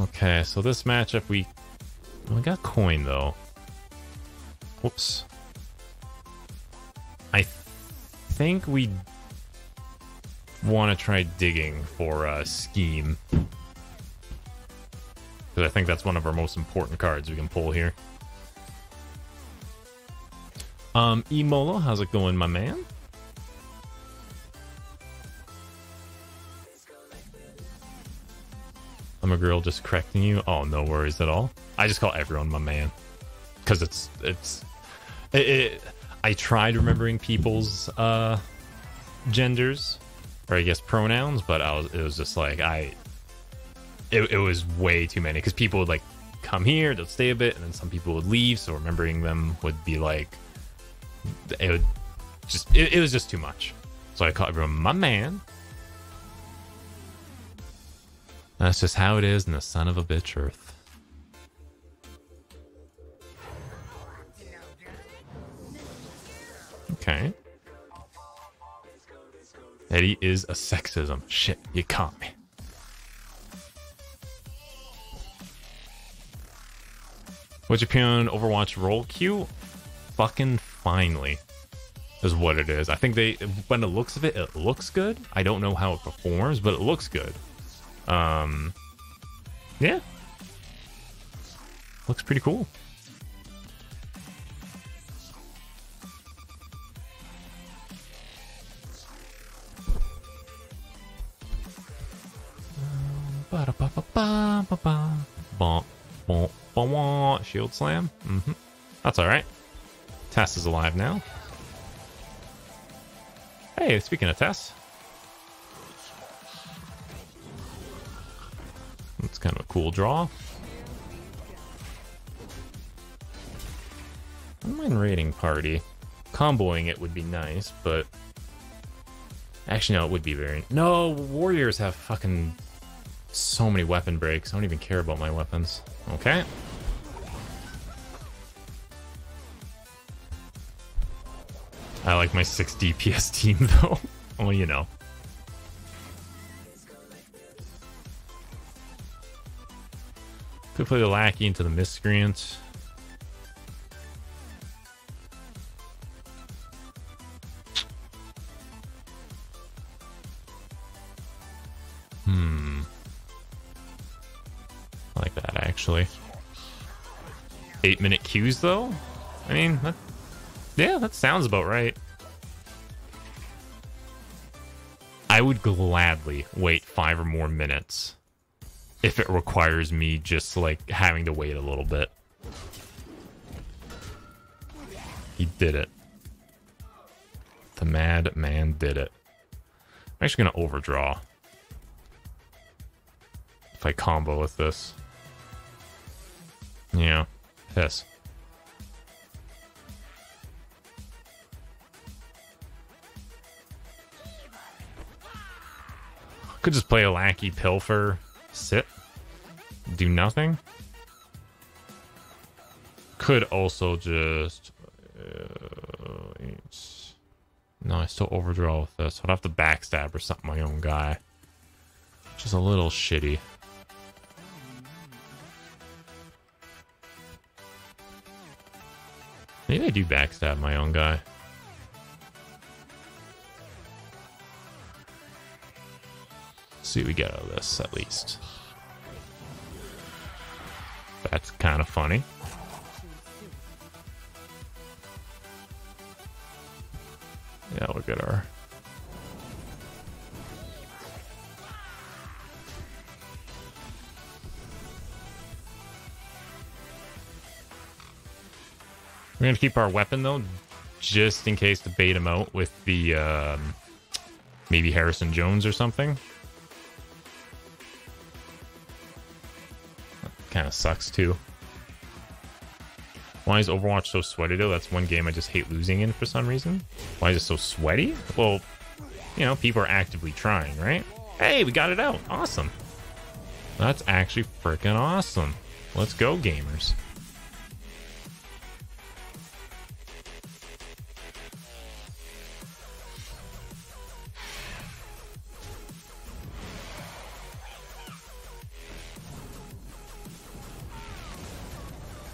Okay, so this matchup we we got coin though. Whoops. I think we want to try digging for uh, scheme. Because I think that's one of our most important cards we can pull here. Um, Emolo, how's it going, my man? I'm a girl just correcting you. Oh, no worries at all. I just call everyone my man because it's it's it, it, I tried remembering people's uh genders or I guess pronouns, but I was it was just like I it, it was way too many because people would like come here, they'll stay a bit, and then some people would leave. So remembering them would be like it would just it, it was just too much. So I call everyone my man. That's just how it is in the son of a bitch earth. Okay. Eddie is a sexism. Shit, you caught me. What's your opinion on Overwatch role queue? Fucking finally is what it is. I think they, when it looks of it, it looks good. I don't know how it performs, but it looks good. Um, yeah, looks pretty cool. Shield slam. Mm-hmm. That's all right. Tess is alive now. Hey, speaking of Tess. Cool draw. I don't mind raiding party. Comboing it would be nice, but... Actually, no, it would be very... No, warriors have fucking so many weapon breaks. I don't even care about my weapons. Okay. I like my 6 DPS team, though. well, you know. Could play the Lackey into the Miscreant. Hmm. I like that, actually. Eight minute queues, though? I mean, that, yeah, that sounds about right. I would gladly wait five or more minutes if it requires me just like having to wait a little bit. He did it. The mad man did it. I'm actually gonna overdraw. If I combo with this. Yeah. Yes. Could just play a lackey pilfer sit, do nothing. Could also just... Uh, no, I still overdraw with this. I'd have to backstab or something my own guy. Which is a little shitty. Maybe I do backstab my own guy. See what we get out of this, at least. That's kind of funny. Yeah, look at our... We're going to keep our weapon, though, just in case to bait him out with the, um, maybe Harrison Jones or something. Of sucks too. Why is Overwatch so sweaty though? That's one game I just hate losing in for some reason. Why is it so sweaty? Well, you know, people are actively trying, right? Hey, we got it out. Awesome. That's actually freaking awesome. Let's go, gamers.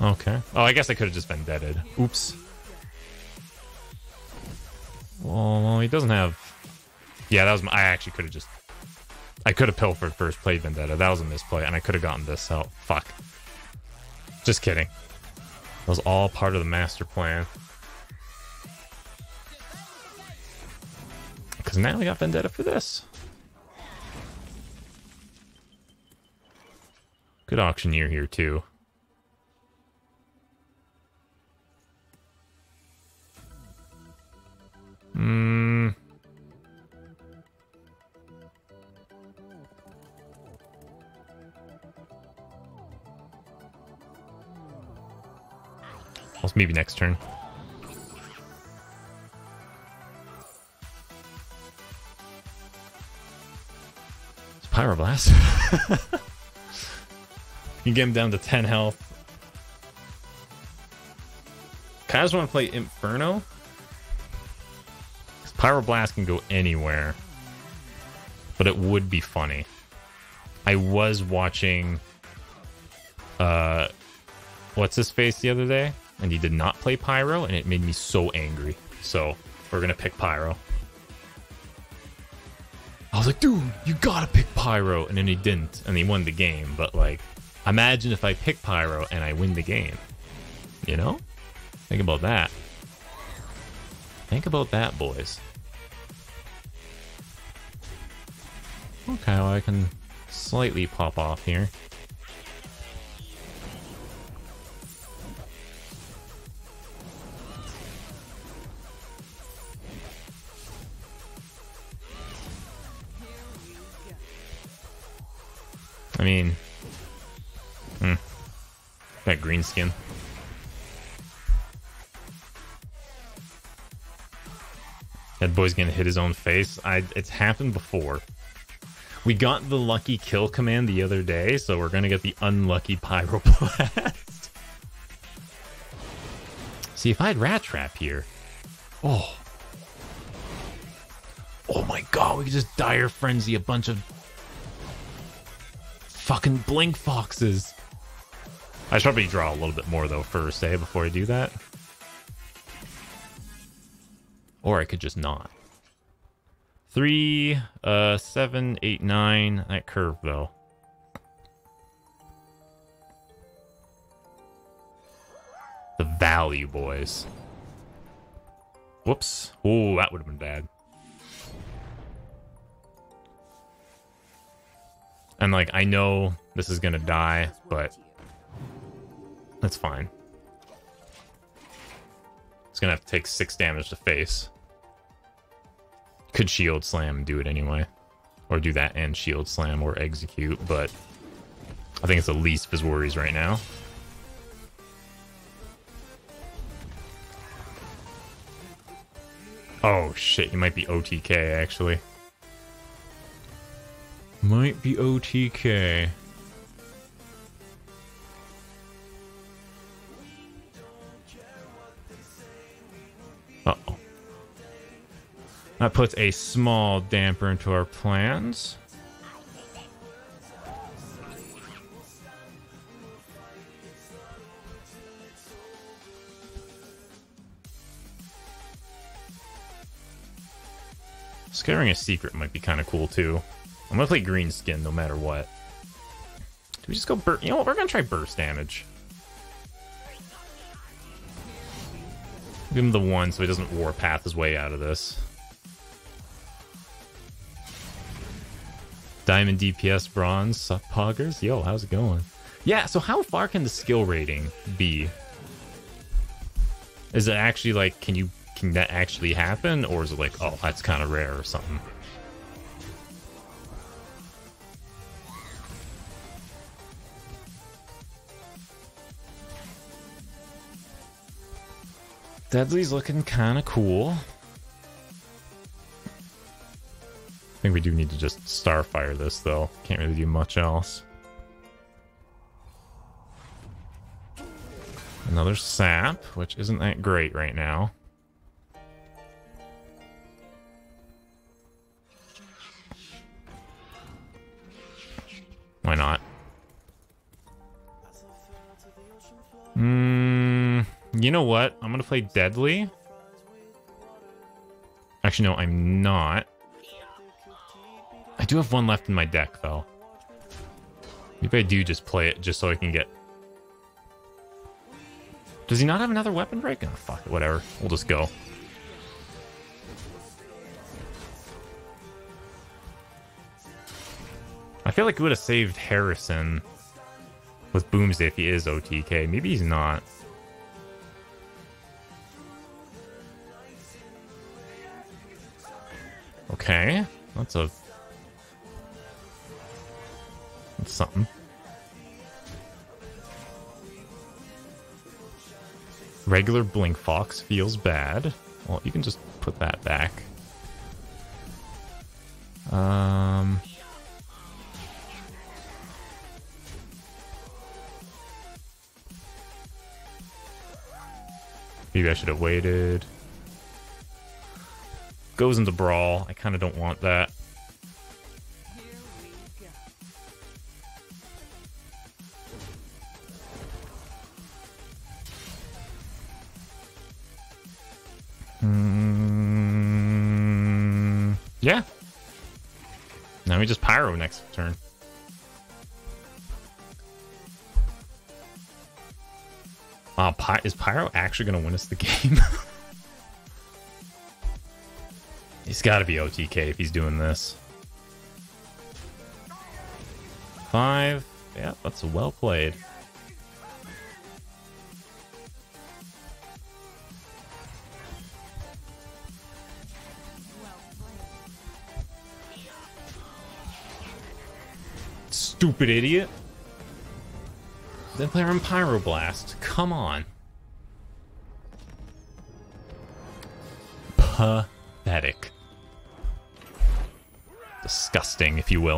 Okay. Oh, I guess I could have just been deaded. Oops. Well, he doesn't have... Yeah, that was... My... I actually could have just... I could have pilfered first, played Vendetta. That was a misplay, and I could have gotten this out. Fuck. Just kidding. That was all part of the master plan. Because now we got Vendetta for this. Good auctioneer here, too. Maybe next turn. It's Pyroblast. you get him down to 10 health. Of just want to play Inferno. Pyroblast can go anywhere. But it would be funny. I was watching uh what's his face the other day and he did not play Pyro and it made me so angry. So, we're to pick Pyro. I was like, "Dude, you got to pick Pyro." And then he didn't and he won the game, but like imagine if I pick Pyro and I win the game. You know? Think about that. Think about that, boys. Okay, well I can slightly pop off here. Mean, hmm, that Greenskin. That boy's gonna hit his own face. I it's happened before. We got the lucky kill command the other day, so we're gonna get the unlucky pyroblast. See if I had rat trap here. Oh. Oh my god, we could just dire frenzy a bunch of fucking blink foxes. I should probably draw a little bit more though first, eh, before I do that. Or I could just not. Three, uh, seven, eight, nine. That curve, though. The value, boys. Whoops. Oh, that would have been bad. And, like, I know this is gonna die, but... That's fine. It's gonna have to take six damage to face. Could shield slam do it anyway. Or do that and shield slam or execute, but I think it's the least of his worries right now. Oh shit, he might be OTK actually. Might be OTK. Uh-oh. That puts a small damper into our plans. Scaring a secret might be kind of cool too. I'm gonna play Greenskin no matter what. Do we just go burst? You know what? We're gonna try burst damage. Give him the one so he doesn't warpath his way out of this. Diamond DPS bronze poggers. Yo, how's it going? Yeah, so how far can the skill rating be? Is it actually like can you can that actually happen or is it like oh that's kind of rare or something? Deadly's looking kind of cool. I think we do need to just starfire this, though. Can't really do much else. Another sap, which isn't that great right now. Why not? You know what? I'm gonna play Deadly. Actually, no, I'm not. I do have one left in my deck, though. Maybe I do just play it just so I can get... Does he not have another weapon break? Oh, fuck it, whatever. We'll just go. I feel like it would have saved Harrison with Boomsday if he is OTK. Maybe he's not. Okay, that's a that's something. Regular Blink Fox feels bad. Well, you can just put that back. Um. Maybe I should have waited. Goes into Brawl. I kind of don't want that. Mm, yeah. Now we just Pyro next turn. Wow, Py is Pyro actually going to win us the game? He's got to be OTK if he's doing this. Five. Yeah, that's well played. Stupid idiot. Then play on Pyroblast. Come on. Pathetic. Disgusting, if you will.